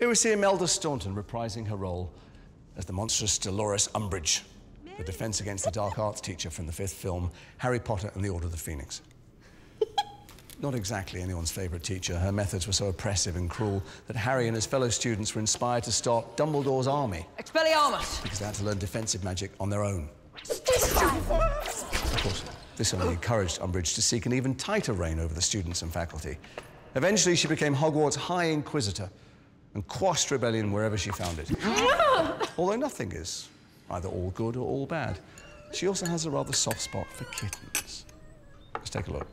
Here we see Imelda Staunton reprising her role as the monstrous Dolores Umbridge, the Defense Against the Dark Arts teacher from the fifth film, Harry Potter and the Order of the Phoenix. Not exactly anyone's favourite teacher, her methods were so oppressive and cruel that Harry and his fellow students were inspired to start Dumbledore's army Expelliarmus! because they had to learn defensive magic on their own. Of course, this only encouraged Umbridge to seek an even tighter reign over the students and faculty. Eventually, she became Hogwarts High Inquisitor and quashed rebellion wherever she found it. Although nothing is either all good or all bad. She also has a rather soft spot for kittens. Let's take a look.